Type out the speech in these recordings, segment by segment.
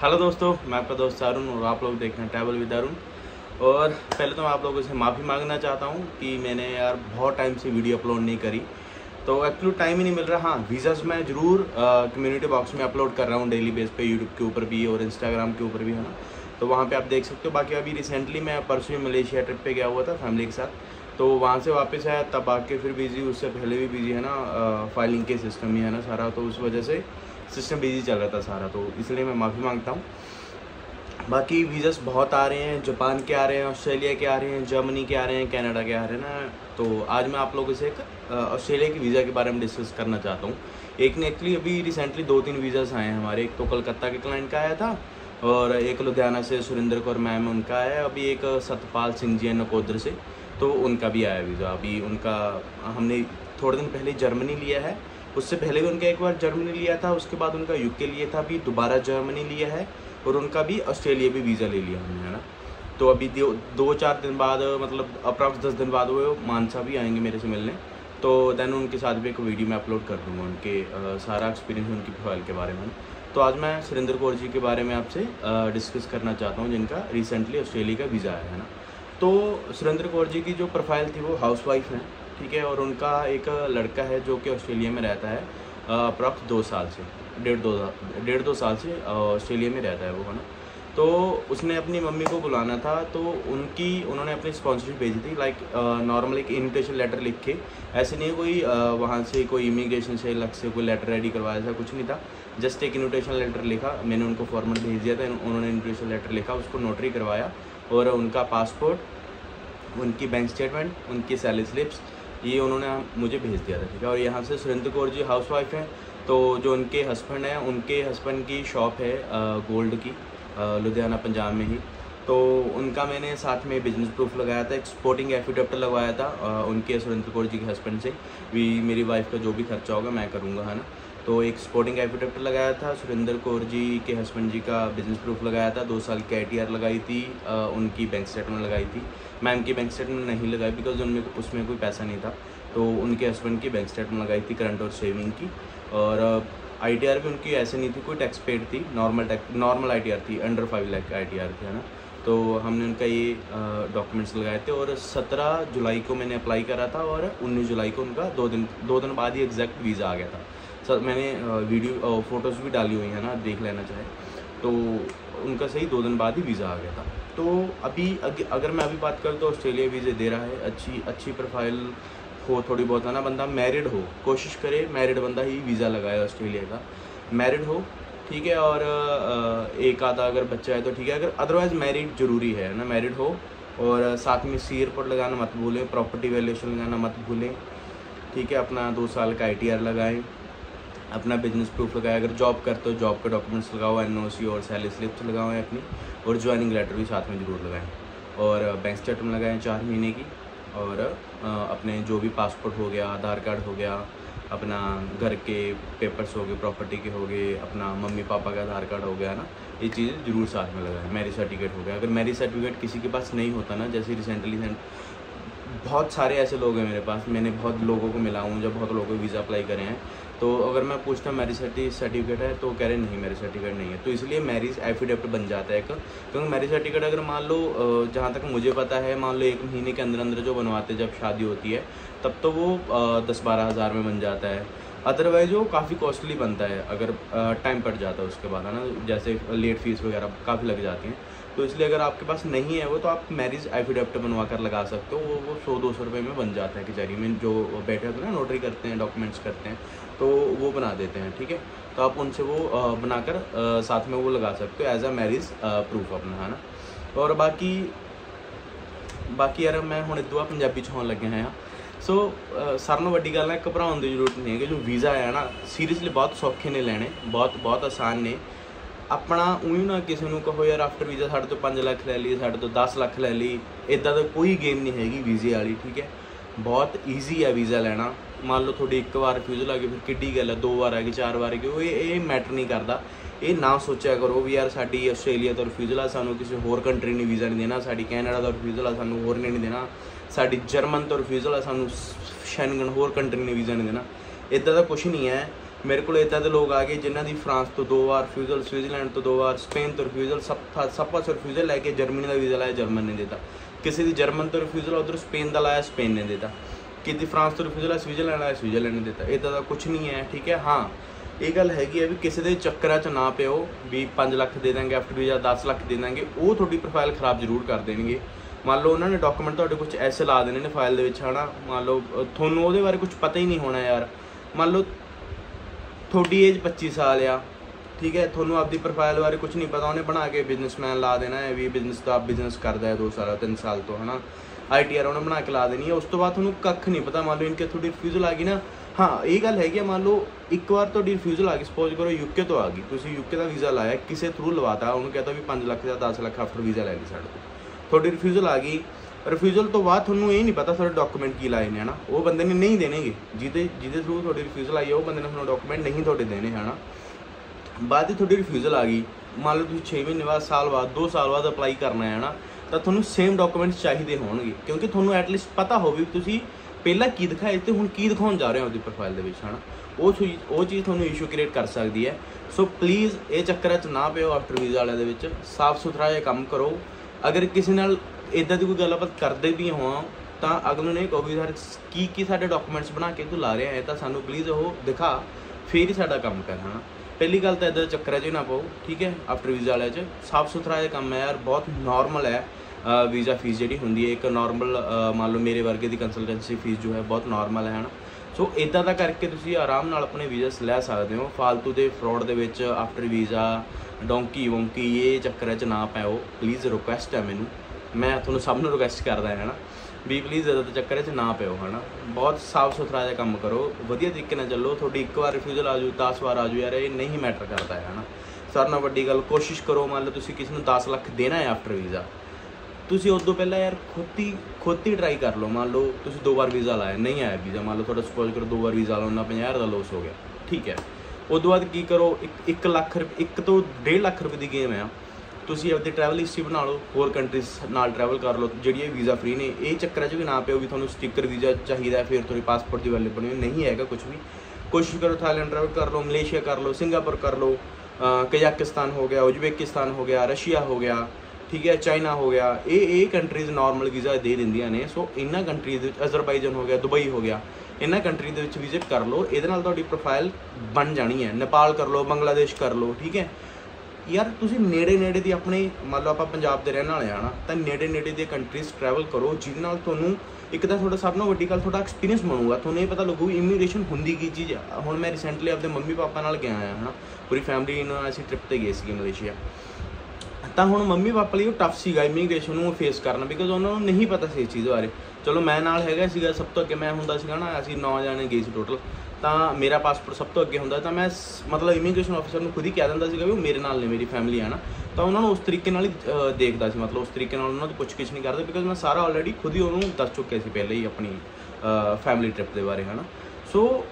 Hello दोस्तों, मैं आपका दोस्त अरुण और आप लोग देख रहे हैं ट्रैवल विद अरुण और पहले तो मैं आप लोगों से माफ़ी मांगना चाहता हूँ कि मैंने यार बहुत टाइम से वीडियो अपलोड नहीं करी। तो एक्चुअली टाइम ही नहीं मिल रहा। हाँ वीज़ास मैं ज़रूर कम्युनिटी बॉक्स में अपलोड कर रहा हूँ डेली बेस पे यूट्यूब के ऊपर भी और इंस्टाग्राम के ऊपर भी, है ना? तो वहाँ पे आप देख सकते हो। बाकी अभी रिसेंटली मैं परसों मलेशिया ट्रिप पे गया हुआ था फैमिली के साथ। तो वहाँ से वापस आया, तब आके फिर बिज़ी उससे पहले भी बिज़ी है ना? फाइलिंग के सिस्टम ही है ना सारा? तो उस वजह से सिस्टम बिज़ी चल रहा था सारा तो इसलिए मैं माफ़ी माँगता हूँ। बाकी वीज़ास बहुत आ रहे हैं, जापान के आ रहे हैं, ऑस्ट्रेलिया के आ रहे हैं, जर्मनी के आ रहे हैं, कनाडा के आ रहे हैं ना। तो आज मैं आप लोगों से एक ऑस्ट्रेलिया के वीज़ा के बारे में डिस्कस करना चाहता हूँ। एक ने एक्चुअली अभी रिसेंटली दो तीन वीज़ास आए हैं हमारे, एक तो कलकत्ता के क्लाइंट का आया था और एक लुधियाना से सुरेंद्र कौर मैम उनका आया अभी एक सतपाल सिंह जी नकोदर से तो उनका भी आया वीज़ा अभी उनका, हमने थोड़े दिन पहले जर्मनी लिया है उससे पहले भी उनका एक बार जर्मनी लिया था, उसके बाद उनका यूके लिया था, अभी दोबारा जर्मनी लिया है और उनका भी ऑस्ट्रेलिया भी वीज़ा ले लिया हमने, है ना? तो अभी दो दो चार दिन बाद मतलब अप्रॉक्स दस दिन बाद वो मानसा भी आएँगे मेरे से मिलने। तो देन उनके साथ भी एक वीडियो मैं अपलोड कर दूँगा उनके सारा एक्सपीरियंस उनकी प्रोफ़ाइल के बारे में तो आज मैं सुरेंद्र कौर जी के बारे में आपसे डिस्कस करना चाहता हूँ, जिनका रिसेंटली ऑस्ट्रेलिया का वीज़ा आया है ना? तो सुरेंद्र कौर जी की जो प्रोफ़ाइल थी वो हाउस वाइफ हैं। ठीक है, और उनका एक लड़का है जो कि ऑस्ट्रेलिया में रहता है अप्रॉक्स दो साल से, डेढ़ दो डेढ़ दो साल से ऑस्ट्रेलिया में रहता है वो, है ना? तो उसने अपनी मम्मी को बुलाना था तो उनकी, उन्होंने अपनी स्पॉन्सरशिप भेजी थी लाइक नॉर्मल एक इन्विटेशन लेटर लिख के। ऐसे नहीं कोई वहाँ से कोई इमिग्रेशन से अलग से कोई लेटर रेडी करवाया था, कुछ नहीं था। जस्ट एक इन्विटेशन लेटर लिखा, मैंने उनको फॉर्मेट भेज दिया था उन्होंने इन्विटेशन लेटर लिखा, उसको नोटरी करवाया, और उनका पासपोर्ट उनकी बैंक स्टेटमेंट उनकी सैलरी स्लिप्स ये उन्होंने मुझे भेज दिया था, ठीक है? और यहाँ से सुरेंद्र कौर जी हाउस वाइफ हैं तो जो उनके हस्बैंड हैं, उनके हस्बैंड की शॉप है गोल्ड की लुधियाना, पंजाब में ही। तो उनका मैंने साथ में बिज़नेस प्रूफ लगाया था एक्सपोर्टिंग एफिडेविट लगवाया था उनके सुरेंद्र कौर जी के हस्बैंड से भी मेरी वाइफ का जो भी खर्चा होगा मैं करूँगा, है ना? तो एक स्पोर्टिंग एफिडेविट लगाया था सुरेंद्र कौर जी के हस्बैंड जी का बिज़नेस प्रूफ लगाया था दो साल की आई लगाई थी आ, उनकी बैंक स्टेटमेंट लगाई थी। मैम की बैंक स्टेटमेंट नहीं लगाई बिकॉज़ उनमें उसमें कोई पैसा नहीं था। तो उनके हस्बैंड की बैंक स्टेटमेंट लगाई थी करंट और सेविंग की। और आई टी आर भी उनकी ऐसे नहीं थी कोई टैक्स पेड थी normal tax normal I T R थी under five lakh I T R थी है ना? तो हमने उनका ये डॉक्यूमेंट्स लगाए थे और सत्रह जुलाई को मैंने अप्लाई करा था और उन्नीस जुलाई को उनका दो दिन दो दिन बाद ही एग्जैक्ट वीज़ा आ गया था। सर मैंने वीडियो फ़ोटोज़ भी डाली हुई हैं ना, देख लेना चाहे। तो उनका सही दो दिन बाद ही वीज़ा आ गया था। तो अभी अगर मैं अभी बात करूँ तो ऑस्ट्रेलिया वीज़े दे रहा है। अच्छी अच्छी प्रोफ़ाइल हो, थोड़ी बहुत है ना बंदा। मैरिड हो, कोशिश करे मैरिड बंदा ही वीज़ा लगाए ऑस्ट्रेलिया का। मैरिड हो, ठीक है, और एक आधा अगर बच्चा है तो ठीक है। अगर अदरवाइज़ मैरिड ज़रूरी है ना मैरिड हो, और साथ में सी एयरपोर्ट लगाना मत भूलें प्रॉपर्टी वैल्यूशन लगाना मत भूलें। ठीक है, अपना दो साल का आई लगाएँ। अपना बिज़नेस प्रूफ लगाए अगर जॉब करते हो जॉब के डॉक्यूमेंट्स लगाओ एनओसी और सैलरी स्लिप्स लगाओ अपनी, और ज्वाइनिंग लेटर भी साथ में ज़रूर लगाएँ। और बैंक स्टेटमेंट लगाएँ चार महीने की, और अपने जो भी पासपोर्ट हो गया, आधार कार्ड हो गया, अपना घर के पेपर्स हो गए प्रॉपर्टी के हो गए, अपना मम्मी पापा का आधार कार्ड हो गया ना? ये चीज़ ज़रूर साथ में लगाएँ। मैरिज सर्टिफिकेट हो गया। अगर मैरिज सर्टिफिकेट किसी के पास नहीं होता ना, जैसे रिसेंटली बहुत सारे ऐसे लोग हैं मेरे पास। मैंने बहुत लोगों को मिला हूँ, जब बहुत लोगों को वीज़ा अप्लाई करे हैं। तो अगर मैं पूछता मैरिज सर्टिफिकेट है तो कह रहे नहीं मैरिज सर्टिफिकेट नहीं है। तो इसलिए मैरिज एफिडेविट बन जाता है एक, क्योंकि मैरिज सर्टिफिकेट अगर मान लो जहाँ तक मुझे पता है, मान लो एक महीने के अंदर अंदर जो बनवाते जब शादी होती है, तब तो वो दस बारह हज़ार में बन जाता है। अदरवाइज़ वो काफ़ी कॉस्टली बनता है, अगर टाइम पड़ जाता है उसके बाद, है ना? जैसे लेट फ़ीस वगैरह काफ़ी लग जाती हैं। तो इसलिए अगर आपके पास नहीं है वो तो आप मैरिज एफिडेविट बनवा कर लगा सकते हो वो वो सौ दो सौ रुपये में बन जाता है कि में जो बैठे होते हैं ना नोटरी करते हैं डॉक्यूमेंट्स करते हैं तो वो बना देते हैं ठीक है तो आप उनसे वो बनाकर साथ में वो लगा सकते हो एज अ मैरिज प्रूफ अपना है ना और बाकी बाकी यार मैं हूँ दुआ पंजाबी ਚ ਹੋਣ ਲੱਗੇ ਹਾਂ ਸੋ ਸਾਰਿਆਂ ਨੂੰ ਵੱਡੀ ਗੱਲ ਹੈ ਘਬਰਾਉਣ ਦੀ ਜ਼ਰੂਰਤ ਨਹੀਂ ਹੈ ਕਿ ਜੋ ਵੀਜ਼ਾ ਆਇਆ ਨਾ ਸੀਰੀਅਸਲੀ ਬਹੁਤ ਸੌਖੇ ਨੇ ਲੈਣੇ ਬਹੁਤ ਬਹੁਤ ਆਸਾਨ ਨੇ ਆਪਣਾ ਉਹੀ ਨਾ ਕਿਸੇ ਨੂੰ ਕਹੋ ਯਾਰ ਆਫਟਰ ਵੀਜ਼ਾ ਸਾਡੇ ਤੋਂ 5 ਲੱਖ ਲੈ ਲਈ, ਸਾਡੇ ਤੋਂ 10 ਲੱਖ ਲੈ ਲਈ ਇਦਾਂ ਦਾ ਕੋਈ ਗੇਮ ਨਹੀਂ ਹੈਗੀ ਵੀਜ਼ੇ ਵਾਲੀ, ਠੀਕ ਹੈ? ਬਹੁਤ ਈਜ਼ੀ ਹੈ ਵੀਜ਼ਾ ਲੈਣਾ। ਮੰਨ ਲਓ ਤੁਹਾਡੀ ਇੱਕ ਵਾਰ ਰਿਫਿਊਜ਼ਲ ਆ ਗਈ, ਫਿਰ ਕਿੱਡੀ ਗੱਲ ਹੈ? ਦੋ ਵਾਰ ਆ ਗਈ, ਚਾਰ ਵਾਰ ਆ ਗਈ, ਉਹ ਇਹ ਮੈਟਰ ਨਹੀਂ ਕਰਦਾ। ਇਹ ਨਾ ਸੋਚਿਆ ਕਰੋ ਵੀ ਯਾਰ ਸਾਡੀ ਆਸਟ੍ਰੇਲੀਆ ਤੋਂ ਰਿਫਿਊਜ਼ਲ ਆ, ਸਾਨੂੰ ਕਿਸੇ ਹੋਰ ਕੰਟਰੀ ਨੇ ਵੀਜ਼ਾ ਨਹੀਂ ਦੇਣਾ, ਸਾਡੀ ਕੈਨੇਡਾ ਤੋਂ ਰਿਫਿਊਜ਼ਲ ਆ, ਸਾਨੂੰ ਹੋਰ ਨੇ ਨਹੀਂ ਦੇਣਾ। ਸਾਡੀ ਜਰਮਨ ਤੋਂ ਰਿਫਿਊਜ਼ਲ ਆ, ਸਾਨੂੰ ਸ਼ੈਂਗਨ ਹੋਰ ਕੰਟਰੀ ਨੇ ਵੀਜ਼ਾ ਨਹੀਂ ਦੇਣਾ। ਇਦਾਂ ਦਾ ਕੁਝ ਨਹੀਂ ਹੈ। ਮੇਰੇ ਕੋਲ ਇਦਾਂ ਦੇ ਲੋਕ ਆ ਗਏ ਜਿਨ੍ਹਾਂ ਦੀ ਫਰਾਂਸ ਤੋਂ ਦੋ ਵਾਰ ਰਿਫਿਊਜ਼ਲ ਸਵਿਟਜ਼ਰਲੈਂਡ ਤੋਂ ਦੋ ਵਾਰ, ਸਪੇਨ ਤੋਂ ਰਿਫਿਊਜ਼ਲ, ਸਭ ਥਾ- ਸਭ ਪਾਸੇ ਰਿਫਿਊਜ਼ਲ ਲੈ ਕੇ ਜਰਮਨੀ ਦਾ ਵੀਜ਼ਾ ਲਾਇਆ, ਜਰਮਨ ਨੇ ਦਿੱਤਾ। ਕਿਸੇ ਦੀ ਜਰਮਨ ਤੋਂ ਰਿਫਿਊਜ਼ਲ, ਉਧਰ ਸਪੇਨ ਦਾ ਲਾਇਆ, ਸਪੇਨ ਨੇ ਦਿੱਤਾ। ਕਿਸੇ ਫਰਾਂਸ ਤੋਂ ਰਿਫਿਊਜ਼ਲ ਆ ਸਵਿਟਜ਼ਰਲੈਂਡ ਆਇਆ ਸਵਿਟਜ਼ਰਲੈਂਡ ਨੇ ਦਿੱਤਾ। ਇਦਾਂ ਦਾ ਕੁਝ ਨਹੀਂ ਹੈ, ਠੀਕ ਹੈ? ਹਾਂ, ਇਹ ਗੱਲ ਹੈਗੀ ਹੈ ਵੀ ਕਿਸੇ ਦੇ ਚੱਕਰਾਂ 'ਚ ਨਾ ਪਿਓ, ਵੀ 5 ਲੱਖ ਦੇ ਦਾਂਗੇ ਆਫਟਰ ਵੀਜ਼ਾ 10 ਲੱਖ ਦੇ ਦਾਂਗੇ, ਉਹ ਤੁਹਾਡੀ ਪ੍ਰੋਫਾਈਲ ਖਰਾਬ ਜ਼ਰੂਰ ਕਰ ਦੇਣਗੇ। ਮੰਨ ਲਓ ਉਹਨਾਂ ਨੇ ਡਾਕੂਮੈਂਟ ਤੁਹਾਡੇ ਕੁਝ ਐਸੇ ਲਾ ਦੇਣੇ ਨੇ ਫਾਈਲ ਦੇ ਵਿੱਚ, ਹਨਾ? ਮੰਨ ਲਓ ਤੁਹਾਨੂੰ ਉਹਦੇ ਬਾਰੇ ਕੁਝ ਪਤਾ ਹੀ ਨਹੀਂ ਹੋਣਾ ਯਾਰ। ਮੰਨ ਲਓ ਤੁਹਾਡੀ ਏਜ 25 ਸਾਲ ਆ, ਠੀਕ ਹੈ, ਤੁਹਾਨੂੰ ਆਪਦੀ ਪ੍ਰੋਫਾਈਲ ਬਾਰੇ ਕੁਝ ਨਹੀਂ ਪਤਾ, ਉਹਨੇ ਬਣਾ ਕੇ ਬਿਜ਼ਨਸਮੈਨ ਲਾ ਦੇਣਾ ਹੈ, ਵੀ ਬਿਜ਼ਨਸ ਦਾ ਬਿਜ਼ਨਸ ਕਰਦਾ ਹੈ 2 ਸਾਲ 3 ਸਾਲ ਤੋਂ, ਹਨਾ। ਆਈਟੀਆਰ ਉਹਨੇ ਬਣਾ ਕੇ ਲਾ ਦੇਣੀ ਹੈ, ਉਸ ਤੋਂ ਬਾਅਦ ਤੁਹਾਨੂੰ ਕੱਖ ਨਹੀਂ ਪਤਾ, ਮੰਨ ਲਓ ਇਨਕੇ ਤੁਹਾਡੀ ਰਿਫਿਊਜ਼ਲ ਆ ਗਈ ਨਾ, ਹਾਂ, ਇਹ ਗੱਲ ਹੈਗੀ ਆ, ਮੰਨ ਲਓ ਇੱਕ ਵਾਰ ਤੁਹਾਡੀ ਰਿਫਿਊਜ਼ਲ ਆ ਗਈ ਸਪੋਜ਼ ਕਰੋ ਯੂਕੇ ਤੋਂ ਆ ਗਈ, ਤੁਸੀਂ ਯੂਕੇ ਦਾ ਵੀਜ਼ਾ ਲਾਇਆ, ਕਿਸੇ ਥਰੂ ਲਵਾਤਾ, ਉਹਨੂੰ ਕਹਤਾ ਵੀ 5 ਲੱਖ ਜਾਂ 10 ਲੱਖ ਆਫਟਰ ਵੀਜ਼ਾ ਲੈ ਲਈ ਸਾਡੇ ਤੋਂ ਤੁਹਾਡੀ ਰਿਫਿਊਜ਼ਲ ਆ ਗਈ ਰਿਫਿਊਜ਼ਲ ਤੋਂ ਬਾਅਦ ਤੁਹਾਨੂੰ ਇਹ ਨਹੀਂ ਪਤਾ ਤੁਹਾਡੇ ਡਾਕੂਮੈਂਟ ਕੀ ਲਾਏ ਨੇ, ਹਨਾ? ਉਹ ਬੰਦੇ ਨੇ ਨਹੀਂ ਦੇਣਗੇ। ਜਿਹਦੇ ਜਿਹਦੇ ਥਰੂ ਤੁਹਾਡੀ ਰਿਫਿਊਜ਼ਲ ਆਈ ਹੈ ਉਹ ਬੰਦੇ ਨੇ ਤੁਹਾਨੂੰ ਡਾਕੂਮੈਂਟ ਨਹੀਂ ਤੁਹਾਡੇ ਦੇਣੇ, ਹਨਾ? ਬਾਅਦ ਹੀ ਤੁਹਾਡੀ ਰਿਫਿਊਜ਼ਲ ਆ ਗਈ। ਮੰਨ ਲਓ ਤੁਸੀਂ 6 ਮਹੀਨੇ ਬਾਅਦ, ਸਾਲ ਬਾਅਦ 2 ਸਾਲ ਬਾਅਦ ਅਪਲਾਈ ਕਰਨਾ ਹੈ ਨਾ ਤਾਂ ਤੁਹਾਨੂੰ ਸੇਮ ਡਾਕੂਮੈਂਟਸ ਚਾਹੀਦੇ ਹੋਣਗੇ। ਕਿਉਂਕਿ ਤੁਹਾਨੂੰ ਐਟਲੀਸਟ ਪਤਾ ਹੋਵੇ ਵੀ ਤੁਸੀਂ ਪਹਿਲਾਂ ਕੀ ਦਿਖਾਇਆ ਤੇ ਹੁਣ ਕੀ ਦਿਖਾਉਣ ਜਾ ਰਹੇ ਹੋ ਆਪਣੀ ਪ੍ਰੋਫਾਈਲ ਦੇ ਵਿੱਚ, ਹਨਾ? ਉਹ ਚੀਜ਼ ਉਹ ਚੀਜ਼ ਤੁਹਾਨੂੰ ਇਸ਼ੂ ਕ੍ਰੀਏਟ ਕਰ ਸਕਦੀ ਹੈ। ਸੋ ਪਲੀਜ਼ ਇਹ ਚੱਕਰਾਂ 'ਚ ਨਾ ਪਿਓ ਆਫਟਰ ਵੀਜ਼ਾ ਵਾਲਿਆਂ ਦੇ ਵਿੱਚ। ਸਾਫ਼ ਸੁਥਰਾ ਜਿਹਾ ਕੰਮ ਕਰੋ। ਅਗਰ ਕਿਸੇ ਨਾਲ ਇਦਾਂ ਦੀ ਕੋਈ ਗੱਲਬਾਤ ਕਰਦੇ ਵੀ ਹੋ, ਤਾਂ ਅਗਲੇ ਨੇ ਕਹੋ ਵੀ ਸਰ ਕੀ ਕੀ ਸਾਡੇ ਡਾਕੂਮੈਂਟਸ ਬਣਾ ਕੇ ਤੂੰ ਲਾ ਰਿਹਾ ਹੈ, ਤਾਂ ਸਾਨੂੰ ਪਲੀਜ਼ ਉਹ ਦਿਖਾ, ਫੇਰ ਹੀ ਸਾਡਾ ਕੰਮ ਕਰ ਹਨਾ ਪਹਿਲੀ ਗੱਲ ਤਾਂ ਇਦਾਂ ਦੇ ਚੱਕਰਾਂ 'ਚ ਹੀ ਨਾ ਪਾਓ, ਠੀਕ ਹੈ ਆਫਟਰ ਵੀਜ਼ਾ ਵਾਲਿਆਂ 'ਚ। ਸਾਫ਼ ਸੁਥਰਾ ਇਹ ਕੰਮ ਹੈ ਯਾਰ, ਬਹੁਤ ਨਾਰਮਲ ਹੈ। ਵੀਜ਼ਾ ਫੀਸ ਜਿਹੜੀ ਹੁੰਦੀ ਹੈ, ਇੱਕ ਨਾਰਮਲ ਮੰਨ ਲਓ ਮੇਰੇ ਵਰਗੇ ਦੀ ਕੰਸਲਟੈਂਸੀ ਫੀਸ ਜੋ ਹੈ, ਬਹੁਤ ਨਾਰਮਲ ਹੈ, ਹਨਾ। ਸੋ ਇਦਾਂ ਦਾ ਕਰਕੇ ਤੁਸੀਂ ਆਰਾਮ ਨਾਲ ਆਪਣੇ ਵੀਜ਼ਾਸ ਲੈ ਸਕਦੇ ਹੋ ਫालतू ਦੇ ਫਰਾਡ ਦੇ ਵਿੱਚ ਆਫਟਰ ਵੀਜ਼ਾ ਡੋਂਕੀ ਵੋਂਕੀ ਇਹ ਚੱਕਰਾਂ 'ਚ ਨਾ ਪਾਓ। ਪਲੀਜ਼ ਰਿਕੁਐਸਟ ਹੈ ਮੈਨੂੰ। ਮੈਂ ਤੁਹਾਨੂੰ ਸਭ ਨੂੰ ਰਿਕੁਐਸਟ ਕਰਦਾ ਹੈ ਨਾ ਵੀ ਪਲੀਜ਼ ਇਦਾਂ ਦੇ ਚੱਕਰਾਂ 'ਚ ਨਾ ਪਿਓ, ਹਨਾ? ਬਹੁਤ ਸਾਫ਼ ਸੁਥਰਾ ਜਿਹਾ ਕੰਮ ਕਰੋ, ਵਧੀਆ ਤਰੀਕੇ ਨਾਲ ਚੱਲੋ, ਤੁਹਾਡੀ ਇੱਕ ਵਾਰ ਰਿਫਿਊਜ਼ਲ ਆ ਜੂ 10 ਵਾਰ ਆ ਜੂ, ਯਾਰ ਇਹ ਨਹੀਂ ਮੈਟਰ ਕਰਦਾ ਹੈ ਹਨਾ? ਸਾਰਿਆਂ ਨਾਲ ਵੱਡੀ ਗੱਲ, ਕੋਸ਼ਿਸ਼ ਕਰੋ ਮੰਨ ਲਓ ਤੁਸੀਂ ਕਿਸੇ ਨੂੰ 10 ਲੱਖ ਦੇਣਾ ਹੈ ਆਫਟਰ ਵੀਜ਼ਾ ਤੁਸੀਂ ਉਸ ਤੋਂ ਪਹਿਲਾਂ ਯਾਰ ਖੁਦ ਹੀ ਖੁਦ ਹੀ ਟਰਾਈ ਕਰ ਲਓ, ਮੰਨ ਲਓ ਤੁਸੀਂ ਦੋ ਵਾਰ ਵੀਜ਼ਾ ਲਾਇਆ, ਨਹੀਂ ਆਇਆ ਵੀਜ਼ਾ ਮੰਨ ਲਓ ਤੁਹਾਡਾ ਸਪੋਜ਼ ਕਰੋ ਦੋ ਵਾਰ ਵੀਜ਼ਾ ਲਾਉਣਾ 50000 ਦਾ ਲੋਸ ਹੋ ਗਿਆ, ਠੀਕ ਹੈ। ਉਸ ਤੋਂ ਬਾਅਦ ਕੀ ਕਰੋ 1 ਲੱਖ ਰੁਪਏ 1 ਤੋਂ 1.5 ਲੱਖ ਰੁਪਏ ਦੀ ਗੇਮ ਆ ਤੁਸੀਂ ਆਪਣੀ ਟਰੈਵਲ ਹਿਸਟਰੀ ਬਣਾ ਲਓ ਹੋਰ ਕੰਟਰੀਜ਼ ਨਾਲ ਟਰੈਵਲ ਕਰ ਲਓ ਜਿਹੜੀ ਇਹ ਵੀਜ਼ਾ ਫ੍ਰੀ ਨੇ ਇਹ ਚੱਕਰਾਂ 'ਚ ਵੀ ਨਾ ਪਿਓ ਵੀ ਤੁਹਾਨੂੰ ਸਟicker ਵੀਜ਼ਾ ਚਾਹੀਦਾ ਹੈ, ਫਿਰ ਤੁਹਾਡੀ ਪਾਸਪੋਰਟ ਦੀ ਵੈਲਿਡ ਬਣੀ ਨਹੀਂ ਹੈਗਾ ਕੁਝ ਵੀ। ਕੋਸ਼ਿਸ਼ ਕਰੋ ਥਾਈਲੈਂਡ ਟਰੈਵਲ ਕਰ ਲਓ ਮਲੇਸ਼ੀਆ ਕਰ ਲਓ ਸਿੰਗਾਪੁਰ ਕਰ ਲਓ ਕਜ਼ਾਕਿਸਤਾਨ ਹੋ ਗਿਆ ਉਜ਼ਬੇਕਿਸਤਾਨ ਹੋ ਗਿਆ ਰਸ਼ੀਆ ਹੋ ਗਿਆ ਠੀਕ ਹੈ ਚਾਈਨਾ ਹੋ ਗਿਆ। ਇਹ ਇਹ ਕੰਟਰੀਜ਼ ਨਾਰਮਲ ਵੀਜ਼ਾ ਦੇ ਦਿੰਦੀਆਂ ਨੇ। ਸੋ ਇਹਨਾਂ ਕੰਟਰੀਜ਼ ਦੇ ਵਿੱਚ ਅਜ਼ਰਬਾਈਜਨ ਹੋ ਗਿਆ ਦੁਬਈ ਹੋ ਗਿਆ ਇਹਨਾਂ ਕੰਟਰੀ ਦੇ ਵਿੱਚ ਵਿਜ਼ਿਟ ਕਰ ਲਓ। ਇਹਦੇ ਨਾਲ ਤੁਹਾਡੀ ਪ੍ਰੋਫਾਈਲ ਬਣ ਜਾਣੀ ਹੈ। ਨੇਪਾਲ ਕਰ ਲਓ ਬੰਗਲਾਦੇਸ਼ ਕਰ ਲਓ ਠੀਕ ਹੈ। ਯਾਰ ਤੁਸੀਂ ਨੇੜੇ ਨੇੜੇ ਦੀ ਆਪਣੇ, ਮੰਨ ਲਓ ਆਪਾਂ ਪੰਜਾਬ ਦੇ ਰਹਿਣ ਵਾਲੇ ਆ ਨਾ ਤਾਂ ਨੇੜੇ ਨੇੜੇ ਦੀਆਂ ਕੰਟਰੀਜ਼ ਟਰੈਵਲ ਕਰੋ, ਜਿਹਦੇ ਨਾਲ ਤੁਹਾਨੂੰ ਇੱਕ ਤਾਂ ਤੁਹਾਡਾ ਸਭ ਨਾਲੋਂ ਵੱਡੀ ਗੱਲ ਤੁਹਾਡਾ ਐਕਸਪੀਰੀਅੰਸ ਬਣੂਗਾ। ਤੁਹਾਨੂੰ ਇਹ ਪਤਾ ਲੱਗੂ ਇਮੀਗ੍ਰੇਸ਼ਨ ਹੁੰਦੀ ਕੀ ਚੀਜ਼ ਆ। ਹੁਣ ਮੈਂ ਰੀਸੈਂਟਲੀ ਆਪਣੇ ਮੰਮੀ ਪਾਪਾ ਨਾਲ ਗਿਆ ਆ ਹਨਾ, ਪੂਰੀ ਫੈਮਿਲੀ ਨਾਲ ਅਸੀਂ ਟ੍ਰਿਪ ਤੇ ਗਏ ਸੀਗੇ ਮਲੇਸ਼ੀਆ। ਤਾਂ ਹੁਣ ਮੰਮੀ ਪਾਪਾ ਲਈ ਉਹ ਟਫ ਸੀਗਾ ਇਮੀਗ੍ਰੇਸ਼ਨ ਨੂੰ ਫੇਸ ਕਰਨਾ ਬਿਕੋਜ਼ ਉਹਨਾਂ ਨੂੰ ਨਹੀਂ ਪਤਾ ਸੀ ਇਸ ਚੀਜ਼ ਬਾਰੇ। ਚਲੋ ਮੈਂ ਨਾਲ ਹੈਗਾ ਸੀਗਾ, ਸਭ ਤੋਂ ਅੱਗੇ ਮੈਂ ਹੁੰਦਾ ਸੀਗਾ ਨਾ, ਅਸੀਂ 9 ਜਾਣੇ ਗਏ ਸੀ ਟੋਟਲ ਤਾਂ ਮੇਰਾ ਪਾਸਪੋਰਟ ਸਭ ਤੋਂ ਅੱਗੇ ਹੁੰਦਾ ਤਾਂ ਮੈਂ ਮਤਲਬ ਇਮੀਗ੍ਰੇਸ਼ਨ ਆਫੀਸਰ ਨੂੰ ਖੁਦ ਹੀ ਕਹਿ ਦਿੰਦਾ ਸੀਗਾ ਵੀ ਉਹ ਮੇਰੇ ਨਾਲ ਨੇ, ਮੇਰੀ ਫੈਮਿਲੀ ਹੈ ਨਾ। ਤਾਂ ਉਹਨਾਂ ਨੂੰ ਉਸ ਤਰੀਕੇ ਨਾਲ ਹੀ ਦੇਖਦਾ ਸੀ, ਮਤਲਬ ਉਸ ਤਰੀਕੇ ਨਾਲ ਉਹਨਾਂ ਦੀ ਪੁੱਛਗਿੱਛ ਨਹੀਂ ਕਰਦਾ ਬਿਕਾਜ਼ ਮੈਂ ਸਾਰਾ ਆਲਰੇਡੀ ਖੁਦ ਹੀ ਉਹਨੂੰ ਦੱਸ ਚੁੱਕਿਆ ਸੀ ਪਹਿਲੇ ਹੀ ਆਪਣੀ ਫੈਮਿਲੀ ਟ੍ਰਿਪ ਦੇ ਬਾਰੇ, ਹਨਾ। ਸੋ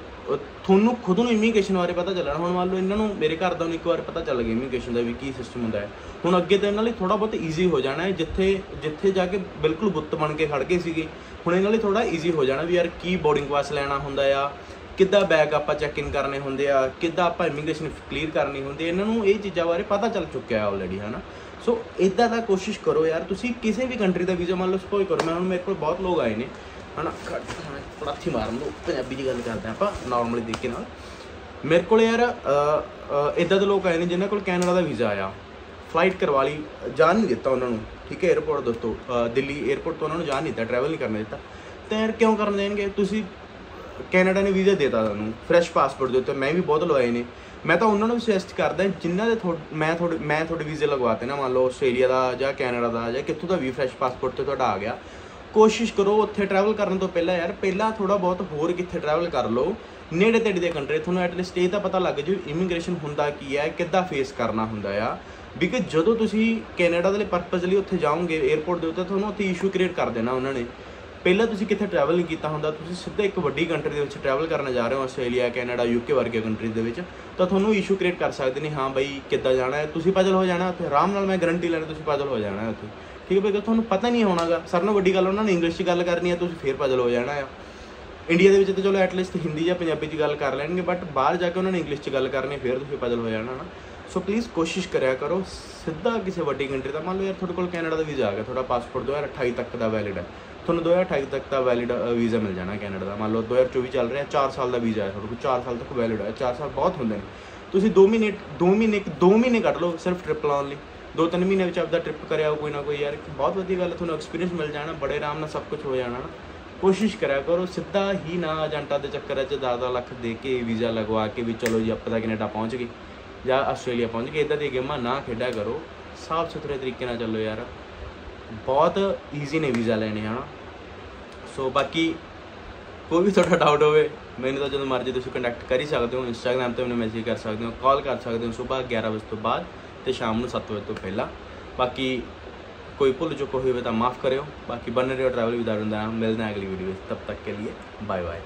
ਤੁਹਾਨੂੰ ਖੁਦ ਨੂੰ ਇਮੀਗ੍ਰੇਸ਼ਨ ਬਾਰੇ ਪਤਾ ਚੱਲਣਾ। ਹੁਣ ਮੰਨ ਲਓ ਇਹਨਾਂ ਨੂੰ ਮੇਰੇ ਘਰ ਦਾ ਨੂੰ ਇੱਕ ਵਾਰ ਪਤਾ ਚੱਲ ਗਿਆ ਇਮੀਗ੍ਰੇਸ਼ਨ ਦਾ ਵੀ ਕੀ ਸਿਸਟਮ ਹੁੰਦਾ ਹੈ। ਹੁਣ ਅੱਗੇ ਤਾਂ ਇਹਨਾਂ ਲਈ ਥੋੜਾ ਬਹੁਤ ਈਜ਼ੀ ਹੋ ਜਾਣਾ ਹੈ, ਜਿੱਥੇ ਜਿੱਥੇ ਜਾ ਕੇ ਬਿਲਕੁਲ ਬੁੱਤ ਬਣ ਕੇ ਖੜ ਗਏ ਸੀਗੇ। ਹੁਣ ਇਹਨਾਂ ਲਈ ਥੋੜਾ ਈਜ਼ੀ ਹੋ ਜਾਣਾ ਵੀ ਯਾਰ ਕੀ ਬੋਰਡਿੰਗ ਪਾਸ ਲੈਣਾ ਹੁੰਦਾ ਆ ਕਿੱਦਾਂ ਬੈਗ ਆਪਾਂ ਚੈੱਕ ਇਨ ਕਰਨੇ ਹੁੰਦੇ ਆ, ਕਿੱਦਾਂ ਆਪਾਂ ਇਮੀਗ੍ਰੇਸ਼ਨ ਕਲੀਅਰ ਕਰਨੀ ਹੁੰਦੀ ਇਹਨਾਂ ਨੂੰ ਇਹ ਚੀਜ਼ਾਂ ਬਾਰੇ ਪਤਾ ਚੱਲ ਚੁੱਕਿਆ ਹੈ ਆਲਰੇਡੀ ਹਨਾ? ਸੋ ਇਦਾਂ ਦਾ ਕੋਸ਼ਿਸ਼ ਕਰੋ ਯਾਰ, ਤੁਸੀਂ ਕਿਸੇ ਵੀ ਕੰਟਰੀ ਦਾ ਵੀਜ਼ਾ ਮੰਨ ਲਓ ਸਪੋਜ਼ ਕਰੋ, ਮੈਂ ਹੁਣ ਮੇਰੇ ਕੋਲ ਬਹੁਤ ਲੋਕ ਆਏ ਨੇ, ਹਨਾ? ਪੜਾਥੀ ਮਾਰਨ ਦੋ ਪੰਜਾਬੀ ਦੀ ਗੱਲ ਕਰਦੇ ਆਪਾਂ ਨਾਰਮਲੀ ਦੇਖੇ ਨਾਲ। ਮੇਰੇ ਕੋਲ ਯਾਰ ਇਦਾਂ ਦੇ ਲੋਕ ਆਏ ਨੇ ਜਿਨ੍ਹਾਂ ਕੋਲ ਕੈਨੇਡਾ ਦਾ ਵੀਜ਼ਾ ਆਇਆ। ਫਲਾਈਟ ਕਰਵਾ ਲਈ, ਜਾਣ ਨਹੀਂ ਦਿੱਤਾ ਉਹਨਾਂ ਨੂੰ, ਠੀਕ ਹੈ 에어ਪੋਰਟ ਦੋਸਤੋ ਦਿੱਲੀ 에어ਪੋਰਟ ਤੋਂ ਉਹਨਾਂ ਨੂੰ ਜਾਣ ਨਹੀਂ ਦਿੱਤਾ ਟਰੈਵਲ ਨਹੀਂ ਕਰਨ ਦਿੱਤਾ। ਤੇ ਯਾਰ ਕਿਉਂ ਕਰਨ ਦੇਣਗੇ? ਤੁਸੀਂ ਕੈਨੇਡਾ ਨੇ ਵੀਜ਼ਾ ਦੇਤਾ ਤੁਹਾਨੂੰ ਫਰੈਸ਼ ਪਾਸਪੋਰਟ ਦੇ ਉੱਤੇ, ਮੈਂ ਵੀ ਬਹੁਤ ਲਵਾਏ ਨੇ। ਮੈਂ ਤਾਂ ਉਹਨਾਂ ਨੂੰ ਵੀ ਸੁਜੈਸਟ ਕਰਦਾ, ਜਿਨ੍ਹਾਂ ਦੇ ਥੋੜ- ਮੈਂ ਤੁਹਾਡੇ ਮੈਂ ਤੁਹਾਡੇ ਵੀਜ਼ੇ ਲਗਵਾਤੇ ਨਾ, ਮੰਨ ਲਓ ਆਸਟ੍ਰੇਲੀਆ ਦਾ ਜਾਂ ਕੈਨੇਡਾ ਦਾ, ਜਾਂ ਕਿੱਥੋਂ ਦਾ ਵੀ ਫਰੈਸ਼ ਪਾਸਪੋਰਟ ਤੇ ਤੁਹਾਡਾ ਆ ਗਿਆ। ਕੋਸ਼ਿਸ਼ ਕਰੋ ਉੱਥੇ ਟਰੈਵਲ ਕਰਨ ਤੋਂ ਪਹਿਲਾਂ ਯਾਰ, ਪਹਿਲਾਂ ਥੋੜਾ ਬਹੁਤ ਹੋਰ ਕਿੱਥੇ ਟਰੈਵਲ ਕਰ ਲਓ। ਨੇੜੇ ਤੇੜੇ ਦੇ ਕੰਟਰੀ ਤੁਹਾਨੂੰ ਐਟਲੀਸਟ ਇਹ ਤਾਂ ਪਤਾ ਲੱਗ ਜੂ ਇਮੀਗ੍ਰੇਸ਼ਨ ਹੁੰਦਾ ਕੀ ਹੈ, ਕਿੱਦਾਂ ਫੇਸ ਕਰਨਾ ਹੁੰਦਾ ਆ। ਬਿਕਾਜ਼ ਜਦੋਂ ਤੁਸੀਂ ਕੈਨੇਡਾ ਦੇ ਲਈ ਪਰਪਸ ਲਈ ਉੱਥੇ ਜਾਓਗੇ 에어ਪੋਰਟ ਦੇ ਉੱਤੇ, ਤੁਹਾਨੂੰ ਉੱਥੇ ਇਸ਼ੂ ਕ੍ਰੀਏਟ ਕਰ ਦੇਣਾ ਉਹਨਾਂ ਨੇ। ਪਹਿਲਾਂ ਤੁਸੀਂ ਕਿੱਥੇ ਟਰੈਵਲ ਨਹੀਂ ਕੀਤਾ ਹੁੰਦਾ, ਤੁਸੀਂ ਸਿੱਧਾ ਇੱਕ ਵੱਡੀ ਕੰਟਰੀ ਦੇ ਵਿੱਚ ਟਰੈਵਲ ਕਰਨ ਜਾ ਰਹੇ ਹੋ, ਆਸਟ੍ਰੇਲੀਆ, ਕੈਨੇਡਾ ਯੂਕੇ ਵਰਗੇ ਕੰਟਰੀ ਦੇ ਵਿੱਚ, ਤਾਂ ਤੁਹਾਨੂੰ ਇਸ਼ੂ ਕ੍ਰੀਏਟ ਕਰ ਸਕਦੇ ਨੇ, ਹਾਂ ਬਈ ਕਿੱਦਾਂ ਜਾਣਾ ਹੈ, ਤੁਸੀਂ ਪਜਲ ਹੋ ਜਾਣਾ ਉੱਥੇ, ਆਰਾਮ ਨਾਲ ਮੈਂ ਗਰੰਟੀ ਲੈਣਾ ਤੁਸੀਂ ਪਜਲ ਹੋ ਜਾਣਾ ਉੱਥੇ। ਠੀਕ ਹੈ ਬਿਕਾਜ਼ ਤੁਹਾਨੂੰ ਪਤਾ ਨਹੀਂ ਹੋਣਾਗਾ ਸਰ ਨੂੰ ਵੱਡੀ ਗੱਲ ਉਹਨਾਂ ਨੇ ਇੰਗਲਿਸ਼ 'ਚ ਗੱਲ ਕਰਨੀ ਹੈ, ਤੁਸੀਂ ਫੇਰ ਪਜਲ ਹੋ ਜਾਣਾ ਆ। ਇੰਡੀਆ ਦੇ ਵਿੱਚ ਤਾਂ ਚਲੋ ਐਟਲੀਸਟ ਹਿੰਦੀ ਜਾਂ ਪੰਜਾਬੀ 'ਚ ਗੱਲ ਕਰ ਲੈਣਗੇ ਬਟ ਬਾਹਰ ਜਾ ਕੇ ਉਹਨਾਂ ਨੇ ਇੰਗਲਿਸ਼ 'ਚ ਗੱਲ ਕਰਨੀ, ਫਿਰ ਤੁਸੀਂ ਪਜਲ ਹੋ ਜਾਣਾ ਨਾ। ਸੋ ਪਲੀਜ਼ ਕੋਸ਼ਿਸ਼ ਕਰਿਆ ਕਰੋ, ਸਿੱਧਾ ਕਿਸੇ ਵੱਡੀ ਕੰਟਰੀ ਦਾ, ਮੰਨ ਲਓ ਯਾਰ ਤੁਹਾਡੇ ਕੋਲ ਕੈਨੇਡਾ ਦਾ ਵੀਜ਼ਾ ਆ ਗਿਆ, ਤੁਹਾਡਾ ਪਾਸਪੋਰਟ 2028 ਤੱਕ ਦਾ ਵੈਲਿਡ ਹੈ। ਤੁਹਾਨੂੰ 2028 ਤੱਕ ਦਾ ਵੈਲਿਡ ਵੀਜ਼ਾ ਮਿਲ ਜਾਣਾ ਕੈਨੇਡਾ ਦਾ। ਮੰਨ ਲਓ 2024 ਚੱਲ ਰਿਹਾ 4 ਸਾਲ ਦਾ ਵੀਜ਼ਾ ਹੈ ਤੁਹਾਡੇ ਕੋਲ 4 ਸਾਲ ਤੱਕ ਵੈਲਿਡ ਹੈ। 4 ਸਾਲ ਬਹੁਤ ਹੁੰਦੇ ਨੇ। ਤੁਸੀਂ 2 ਮਹੀਨੇ 2 ਮਹੀਨੇ 2 ਮਹੀਨੇ ਕੱਢ ਲਓ ਸਿਰਫ ਟ੍ਰਿਪ ਲਾਉਣ ਲਈ। ਦੋ ਤਿੰਨ ਮਹੀਨੇ ਵਿੱਚ ਆਪਦਾ ਟ੍ਰਿਪ ਕਰਿਆ ਕੋਈ ਨਾ ਕੋਈ ਯਾਰ। ਬਹੁਤ ਵਧੀਆ ਗੱਲ ਹੈ, ਤੁਹਾਨੂੰ ਐਕਸਪੀਰੀਅੰਸ ਮਿਲ ਜਾਣਾ, ਬੜੇ ਆਰਾਮ ਨਾਲ ਸਭ ਕੁਝ ਹੋ ਜਾਣਾ ਨਾ। ਕੋਸ਼ਿਸ਼ ਕਰਿਆ ਕਰੋ, ਸਿੱਧਾ ਹੀ ਨਾ ਏਜੰਟਾਂ ਦੇ ਚੱਕਰ 'ਚ 10 ਲੱਖ ਦੇ ਕੇ ਵੀਜ਼ਾ ਲਗਵਾ ਕੇ ਵੀ ਚਲੋ ਜੀ, ਆਪਾਂ ਤਾਂ ਕੈਨੇਡਾ ਪਹੁੰਚ ਗਏ ਜਾਂ ਆਸਟ੍ਰੇਲੀਆ ਪਹੁੰਚ ਗਏ ਇਦਾਂ ਦੀਆਂ ਗੇਮਾਂ ਨਾ ਖੇਡਿਆ ਕਰੋ। ਸਾਫ਼ ਸੁਥਰੇ ਤਰੀਕੇ ਨਾਲ ਚੱਲੋ ਯਾਰ। ਬਹੁਤ ਈਜ਼ੀ ਨੇ ਵੀਜ਼ਾ ਲੈਣੇ, ਹਨਾ? ਸੋ ਬਾਕੀ ਕੋਈ ਵੀ ਤੁਹਾਡਾ ਡਾਊਟ ਹੋਵੇ, ਮੈਨੂੰ ਤਾਂ ਜਦੋਂ ਮਰਜ਼ੀ ਤੁਸੀਂ ਕੰਟੈਕਟ ਕਰ ਹੀ ਸਕਦੇ ਹੋ ਇੰਸਟਾਗ੍ਰam ਤੇ ਮੈਨੂੰ ਮੈਸੇਜ ਕਰ ਸਕਦੇ ਹੋ ਕਾਲ ਕਰ ਸਕਦੇ ਹੋ ਸਵੇਰ 11 ਵਜੇ ਤੋਂ ਬਾਅਦ ਤੇ ਸ਼ਾਮ ਨੂੰ 7 ਵਜੇ ਤੋਂ ਪਹਿਲਾਂ। ਬਾਕੀ ਕੋਈ ਭੁੱਲ ਚੁੱਕ ਹੋਵੇ ਤਾਂ ਮਾਫ ਕਰਿਓ। ਬਾਕੀ ਬਨ ਰਹੇ ਹੋ ਟਰੈਵਲ ਵਿਦ ਅਰੁਣ ਦਾ ਮਿਲਦੇ ਹਾਂ ਅਗਲੀ ਵੀਡੀਓ ਵਿੱਚ। ਤਬ ਤੱਕ ਕੇ ਲਈ ਬਾਏ ਬਾਏ